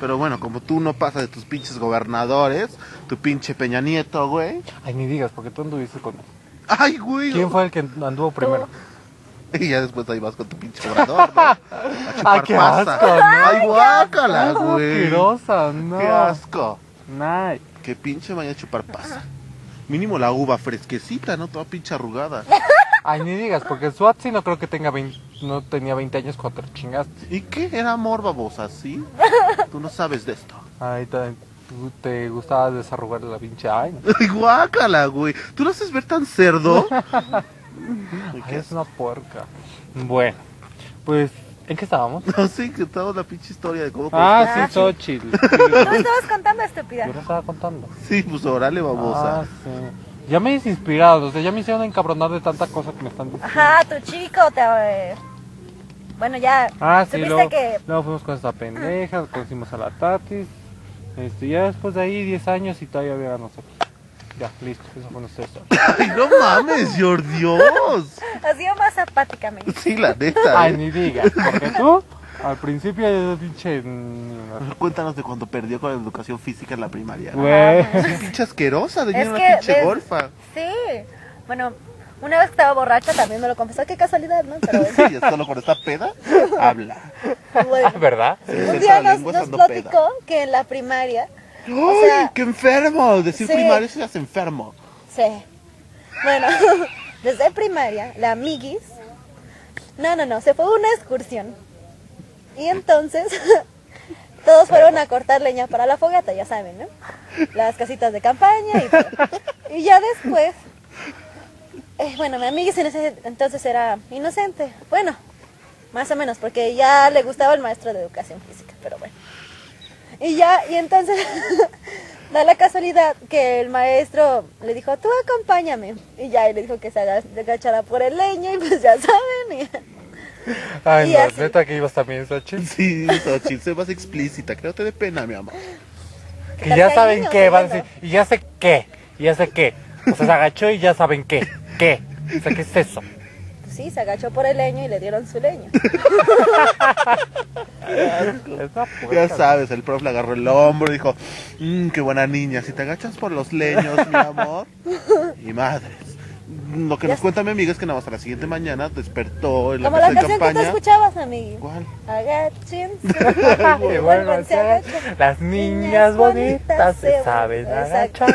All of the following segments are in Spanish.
Pero bueno, como tú no pasas de tus pinches gobernadores, tu pinche Peña Nieto, güey. Ay, ni digas, porque tú anduviste con él. Ay, güey. ¿Quién fue el que anduvo primero? Y ya después ahí vas con tu pinche obrador, ¿no? A Ay, qué pasa. asco, ¿no? Ay, guácala, güey. asquerosa, no. Qué asco. Nay. Qué pinche vaya a chupar pasa. Mínimo la uva fresquecita, ¿no? Toda pinche arrugada. Ay, ni digas, porque el SWAT sí no creo que tenga 20, no tenía 20 años cuando te chingaste. ¿Y qué? Era amor, babosa, ¿sí? Tú no sabes de esto. Ay, te, tú te gustaba desarrugar la pinche ay. guácala, güey. ¿Tú lo haces ver tan cerdo? Ay, es una puerca. Bueno, pues, ¿en qué estábamos? No sé, que toda la pinche historia de cómo... Ah, sí, Xochitl. Sí, Tú me estabas contando, estúpida. Yo lo estaba contando. Sí, pues órale, babosa. Ah, sí. Ya me hice inspirado, o sea, ya me hicieron encabronar de tanta cosa que me están diciendo. Ajá, tu chico te... Bueno, ya. Ah, sí, luego, que... luego fuimos con esta pendeja, conocimos a la Tatis. Este, ya después de ahí 10 años y todavía había a nosotros. Ya, listo, eso fue nuestra historia. Ay, no mames, por Dios. Ha sido más apáticamente. Sí, la neta. Ay, ¿eh? ni digas, porque tú al principio de pinche. Cuéntanos de cuando perdió con la educación física en la primaria. Güey. Sí, pinche asquerosa, de Es una que pinche golfa. Sí. Bueno, una vez que estaba borracha también me lo confesó. Qué casualidad, ¿no? Pero Sí, solo con esta peda, habla. bueno. ¿Verdad? Se Un día nos, platicó peda. que en la primaria... ¡Ay, sea, qué enfermo! Decir sí. primario se hace enfermo. Sí. Bueno, desde primaria, la amiguis. No, no, no, se fue a una excursión. Y entonces, todos fueron a cortar leña para la fogata, ya saben, ¿no? Las casitas de campaña y todo. Y ya después, eh, bueno, mi amiguis en ese entonces era inocente. Bueno, más o menos, porque ya le gustaba el maestro de educación física, pero bueno. Y ya, y entonces da la casualidad que el maestro le dijo, tú acompáñame. Y ya, y le dijo que se aga- se agachara por el leño y pues ya saben. y- Ay, Y no, así. neta que ibas también, Xochitl. Sí, Xochitl, sé más explícita, que no te dé pena, mi amor. Que ya saben qué, van a oyendo? decir. Y ya sé qué, y ya sé qué. O sea, se agachó y ya saben qué. ¿Qué? O sea, ¿qué es eso? Pues sí, se agachó por el leño y le dieron su leño. Ya sabes, el profe le agarró el hombro y dijo, mmm, qué buena niña, si te agachas por los leños, mi amor. Y madres. Lo que Ya nos cuenta mi amiga es que nada más a la siguiente mañana despertó en la Como casa la de canción que tú campaña. escuchabas, amigo. ¿Cuál? Agachense. Y bueno, se agachan. las niñas bonitas se saben agachar.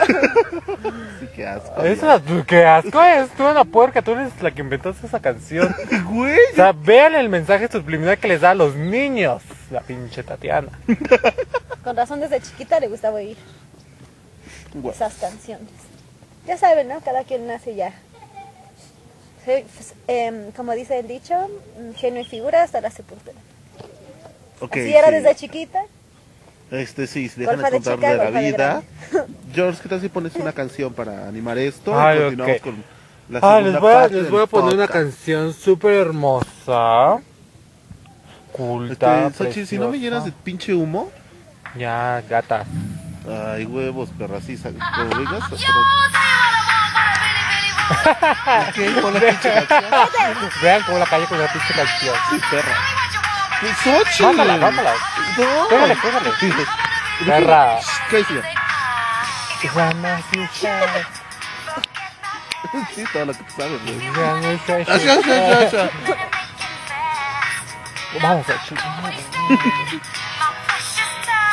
Sí, qué asco. Eso, qué asco es, tú una puerca, tú eres la que inventaste esa canción. Güey. O sea, vean el mensaje subliminal que les da a los niños, la pinche Tatiana. Con razón desde chiquita le gustaba oír esas canciones. Ya saben, ¿no? Cada quien nace ya. Pues, em, como dice el dicho, mm, genio y figura hasta la sepultura. Ok, Así era sí. desde chiquita. Este sí, si dejan Golfa de contar de la golfa de vida. George, ¿qué tal si pones una canción para animar esto? Ay, y continuamos ok. con la Ah, les voy a, parte les voy a poner una canción súper hermosa. Culta. Este, Xochitl, si no me llenas de pinche humo. Ya, gata. Ay, huevos, perra, sí, pero digas, Ok, pon la pinche canción. Vean cómo la calle con la pinche canción. Sí, perra. Xochitl. Mándala, mándala. No. Pégale, pégale. Perra. ¿Qué decía? Sí, todo lo que tú sabes, güey. Así, así, así, así. Vamos a.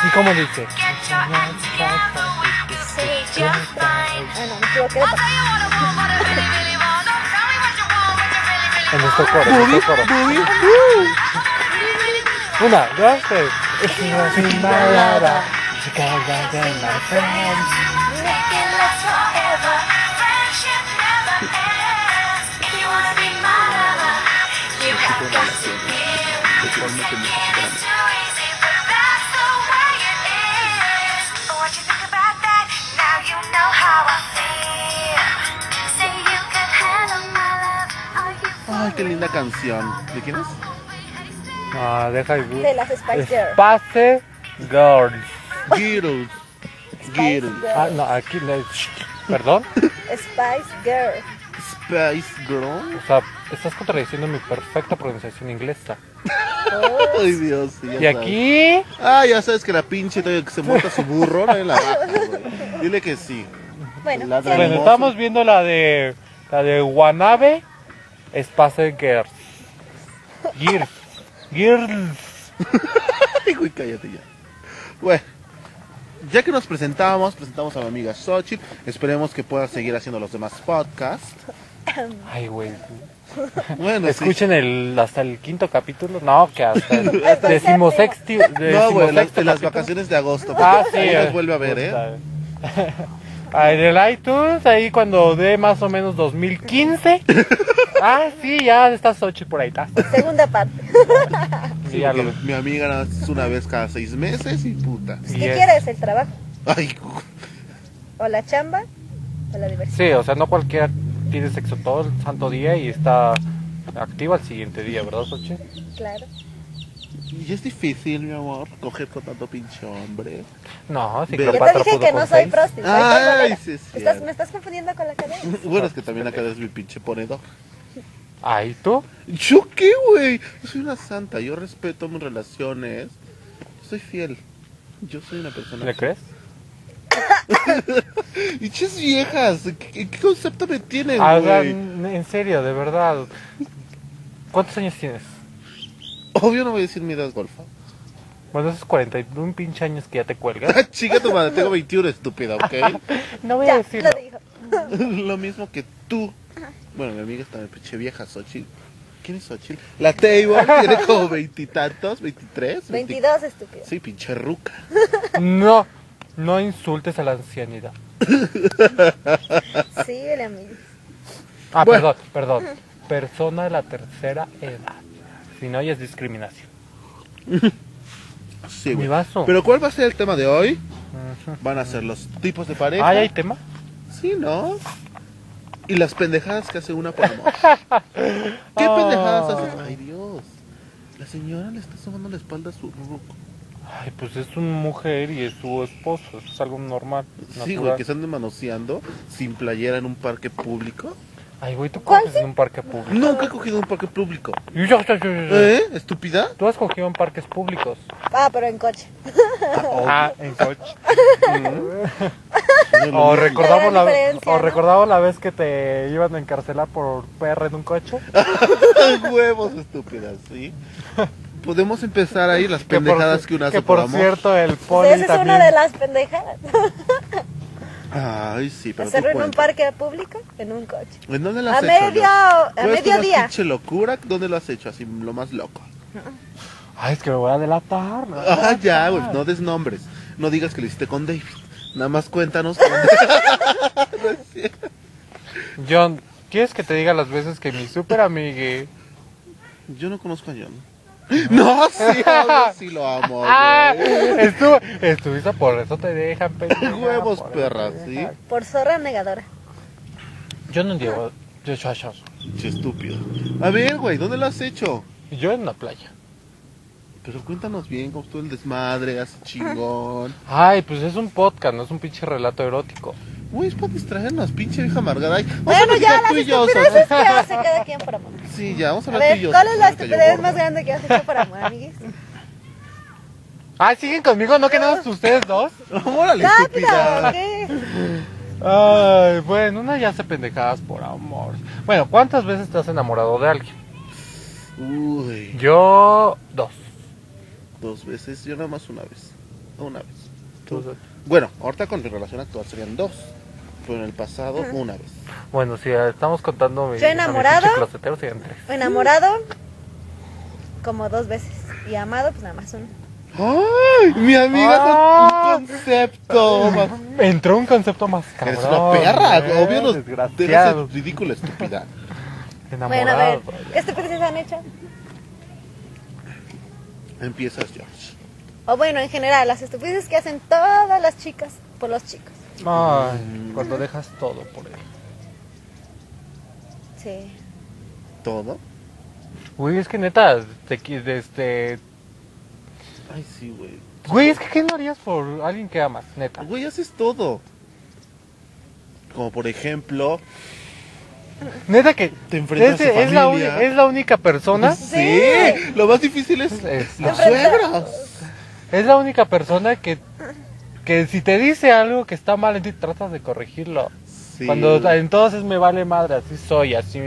¿Y cómo dice? I really wanna. Tell me what En nuestro coro, en nuestro coro. Una, dos, tres. If you want to be my lover, you gotta be my friend. Make it last forever, friendship never ends. If you want to be my lover, you have got to give. Take it to qué linda canción. ¿De quién es? Ah, deja de De las Spice Girls. Spice Girls. Girls. Spice Girls. Ah, no, aquí no. Perdón. Spice Girl. Spice Girl. O sea, estás contradiciendo mi perfecta pronunciación inglesa. Ay, Dios. sí, ya Y sabes. aquí, Ah, ya sabes que la pinche todavía que se monta su burro, no la baja, güey. Dile que sí. Bueno, bueno, hermoso. estamos viendo la de la de Wanabe Space Girls. Girls. Girls. Güey, cállate ya. Bueno, ya que nos presentamos, presentamos a mi amiga Xochitl. Esperemos que pueda seguir haciendo los demás podcasts. Ay, güey. Bueno, sí. Escuchen el hasta el quinto capítulo. No, que hasta el decimosexti. No, güey, las, decimosexto en las vacaciones de agosto. Ah, sí. Ahí eh, vuelve a ver, ¿eh? En el iTunes, ahí cuando dé más o menos 2015. Ah, sí, ya está Sochi por ahí. Está. segunda parte. Sí, ya lo Porque ves. mi amiga más es una vez cada seis meses y puta. Y ¿Qué es- quieres? ¿El trabajo? Ay, ¿O la chamba? ¿O la diversión? Sí, o sea, no cualquiera tiene sexo todo el santo día y está activa al siguiente día, ¿verdad, Sochi? Claro. Y es difícil, mi amor, coger con tanto pinche hombre. No, sí, Ve- Yo te dije que no soy prosti, Ay, sí es Estás, me estás confundiendo con la cadena. Bueno, es que también acá eres mi pinche ponedor. Ay, ¿tú? ¿Yo qué, güey? Yo soy una santa, yo respeto mis relaciones. Soy fiel. Yo soy una persona. ¿Le crees? Y ches viejas, ¿qué, qué concepto me tienen, güey? en serio, de verdad. ¿Cuántos años tienes? Obvio no voy a decir mi edad, golfa. Bueno, esos 41 pinche años que ya te cuelgas. Chica tu madre, tengo 21, estúpida, ¿ok? No voy a Ya, decirlo. lo dijo. Lo mismo que tú. Bueno, mi amiga está de pinche vieja, Xochitl. ¿Quién es Xochitl? La Table tiene como veintitantos, veintitrés. 22, estúpido. Sí, pinche ruca. No, no insultes a la ancianidad. Sí, el amigo. Ah, Bueno. perdón, perdón. Persona de la tercera edad. Si no, ya es discriminación. Sí, Mi güey. vaso. Pero ¿cuál va a ser el tema de hoy? Van a ser los tipos de pareja. Ah, ¿ya hay tema? Sí, ¿no? Y las pendejadas que hace una por amor. ¿Qué Ah. pendejadas hace? Ay, Dios. La señora le está tomando la espalda a su ruco. Ay, pues es una mujer y es su esposo. Eso es algo normal. Sí, natural. güey, que se anden manoseando sin playera en un parque público. Ay, güey, ¿tú ¿Cuál coges en un parque público? Nunca he cogido un parque público. ¿Eh? ¿Estúpida? Tú has cogido en parques públicos. Ah, pero en coche. Ah, en coche. No, O recordamos, La o ¿no? recordamos la vez que te iban a encarcelar por PR en un coche. Huevos estúpidas, ¿sí? Podemos empezar ahí las Que por, pendejadas que una hace que por amor. cierto, el Pues poli esa es también. una de las pendejadas. Ay, sí, pero tú Hacerlo en un parque público, en un coche. ¿En dónde lo A has hecho? medio, a ¿Cuál es tu más mediodía. pinche locura? ¿Dónde lo has hecho? Así, lo más loco. Ay, es que me voy a delatar. me voy a Ah, ya, güey, no des nombres. No digas que lo hiciste con David. Nada más cuéntanos. John, ¿quieres que te diga las veces que mi super amigue... Yo no conozco a John. No, sí, obvio, sí lo amo. Ah, estuvo, estuviste por eso te dejan pendeja, Huevos, por eso perras, te ¿sí? dejan. Por zorra negadora. Yo no digo, yo, yo, yo, Pinche estúpido. A ver, güey, ¿dónde lo has hecho? yo en la playa. Pero cuéntanos bien cómo estuvo el desmadre, así chingón. Ay, pues es un podcast, no es un pinche relato erótico. Güey, es para distraernos, pinche vieja amargada. Ay, vamos Bueno, a ya, las estupideces que hace cada quien por amor. Sí, ya, vamos a A hablar tú y ver, yo. ¿cuál es la estupidez más grande que has hecho por amor, amiguis? Ay, siguen conmigo, ¿no que nada más ustedes dos? Órale, ¡Rápido! estúpida. ¿Qué? Ay, bueno, una ya hace pendejadas por amor. Bueno, ¿cuántas veces te has enamorado de alguien? Uy, Yo, dos. dos veces, yo nada más una vez. Una vez. Tú- Bueno, ahorita con mi relación actual serían dos. Pero en el pasado, una vez. Bueno, si estamos contando mi, ¿Yo enamorado? Enamorado, como dos veces. Y amado, pues nada más uno. ¡Ay! Mi amiga Ah. con un concepto. más- Entró un concepto más cabrón. Eres una perra, ¿eh? obvio nos dejas Desgraciado. en ridículo, estúpida. Enamorado. Bueno, a ver, ¿qué estupideces han hecho? Empiezas, George. O bueno, en general, las estupideces que hacen todas las chicas por los chicos. Ay, cuando dejas todo por él. Sí. ¿Todo? Güey, es que neta, te, qui- este... Ay, sí, güey. Güey, es que ¿qué no harías por alguien que amas? Neta. Güey, haces todo. Como por ejemplo, Neta que Te enfrentas a su es, la es la única persona, Sí, lo más difícil es Es- los Enfrentar- suegros. Es la única persona que, que si te dice algo que está mal en ti, tratas de corregirlo. Sí. Cuando entonces me vale madre, así soy, así.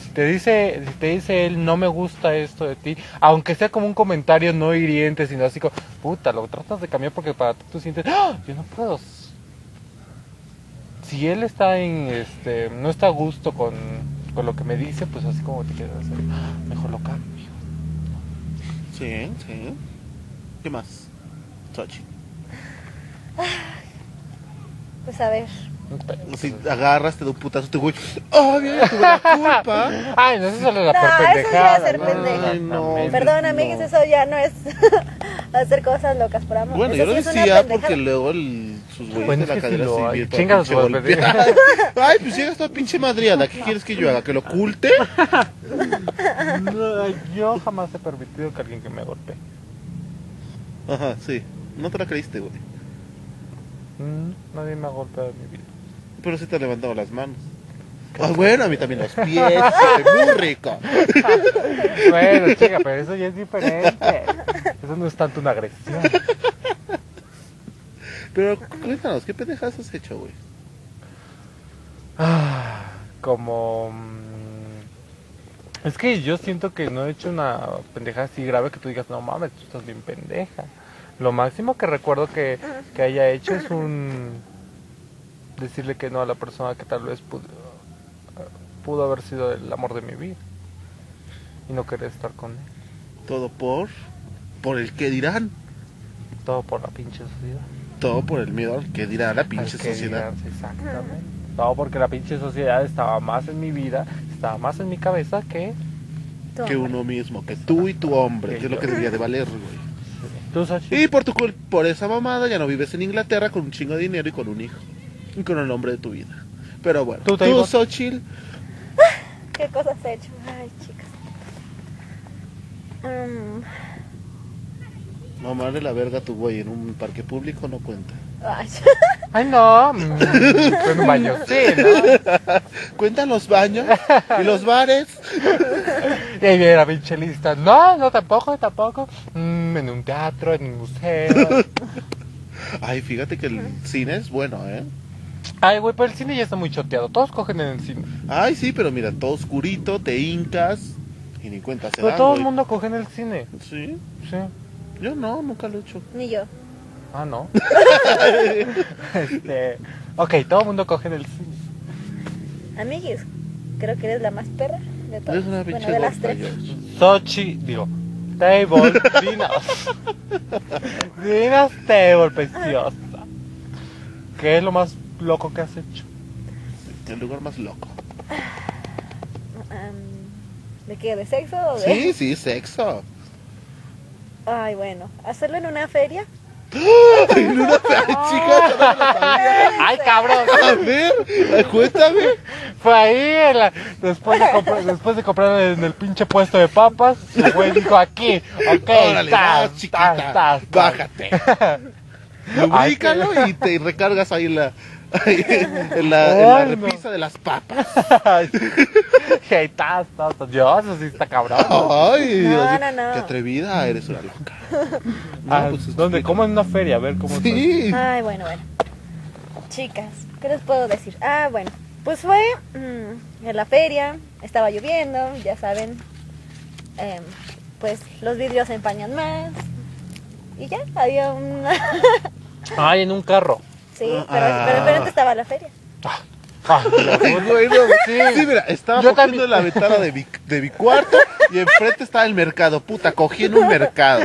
Si te dice, si te dice él, no me gusta esto de ti, aunque sea como un comentario no hiriente, sino así como, puta, lo tratas de cambiar porque para ti tú sientes, "Ah, yo no puedo. Si él está en, este, no está a gusto con, con lo que me dice, pues así como te quedas, "Ah, mejor lo cambio. Sí, sí. ¿Qué más? Sochi. Pues a ver. Si agarras, te da un putazo, te güey. ¡Oh, bien! Tuve la culpa. Ay, no, eso es la No, por eso ya es ser. Ay, no. Exactamente. Perdón, amigues, no. eso ya no es hacer cosas locas por amor. Bueno, Eso yo lo sí decía porque luego el, sus güeyes Bueno, de la que cadera bien toda Chingas su. Ay, pues llegas toda pinche madriada. ¿Qué quieres que yo haga? ¿Que lo oculte? No, yo jamás he permitido que alguien que me golpee. Ajá, sí. No te la creíste, güey. Mm, nadie me ha golpeado en mi vida. Pero sí te han levantado las manos. Ah, bueno, a mí también los pies. muy rico. Bueno, chica, pero eso ya es diferente. Eso no es tanto una agresión. Pero cuéntanos, ¿qué pendejadas has hecho, güey? Ah, Como... mm, Es que yo siento que no he hecho una pendeja así grave que tú digas, no mames, tú estás bien pendeja. Lo máximo que recuerdo que, que haya hecho es un... Decirle que no a la persona que tal vez pudo, pudo haber sido el amor de mi vida. Y no querer estar con él. Todo por... Por el que dirán. Todo por la pinche sociedad. Todo por el miedo al que dirá la pinche sociedad. dirán, Exactamente. Todo porque la pinche sociedad estaba más en mi vida, estaba más en mi cabeza que Que uno mismo, que tú y tu hombre, Que que es lo que debería de valer, güey. tú, Sachi. Y por tu cul- por esa mamada ya no vives en Inglaterra con un chingo de dinero y con un hijo. Y con el hombre de tu vida. Pero bueno, Tú, tú. Xochitl, ¿Qué cosas he hecho? Ay, chicas. Mm, mamarle la verga a tu güey en un parque público no cuenta. ay, Ay, no. fue en un baño, sí, ¿no? Cuentan los baños y los bares. Y ahí viene la pinche lista. No, no, tampoco, tampoco. Mm, en un teatro, en un museo. Ay, fíjate que el cine es bueno, ¿eh? Ay, güey, pero el cine ya está muy choteado. Todos cogen en el cine. Ay, sí, pero mira, todo oscurito, te hincas y ni cuenta se Pero dan, todo el güey. mundo coge en el cine. Sí, Sí. yo no, nunca lo he hecho. ni yo. Ah, no. este. Ok, todo el mundo coge en el cine. Amiguis, creo que eres la más perra de todas. Eres una bueno, de las tres. Sochi, digo, Table, dinos. Dinos Table, preciosa. ¿Qué es lo más loco que has hecho? El lugar más loco. Am, ¿De qué? ¿De sexo o de...? Sí, sí, sexo. Ay, bueno. Hacerlo en una feria. En una yo no lo sabía. ¡Ay, cabrón! A ver, cuéntame. Fue ahí, en la- después, de comprar, después de comprar en el pinche puesto de papas, el güey dijo aquí, ok, Órale, tas, vas, chiquita, tas, tas, tas. bájate. Lubrícalo y te recargas ahí en la, ahí en la, en la Ay, no. repisa de las papas. Hey, tas, tas, tas. Dios, eso sí está cabrón. Ay, No, así, no, no. Qué atrevida, eres una loca. No, Ah, pues, ¿Dónde? explica. ¿Cómo en una feria? A ver cómo. Sí. Ay, bueno, bueno. Chicas, ¿qué les puedo decir? Ah, bueno. Pues fue mm, en la feria, estaba lloviendo, ya saben. em, pues los vidrios se empañan más. Y ya, había un... Ay, en un carro. sí, pero, pero enfrente estaba la feria. Ah, Bueno, sí. mira, estaba Yo cogiendo también. la ventana de mi, de mi cuarto y enfrente estaba el mercado. Puta, cogí en un mercado.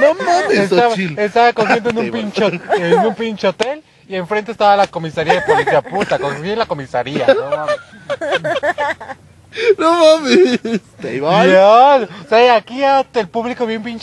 No mames, estaba, Xochitl. estaba cogiendo en un, pinche, en un pinche hotel y enfrente estaba la comisaría de policía. Puta, cogí en la comisaría. No mames. No mames. Te iba Dios, o sea, aquí ya el público bien pinche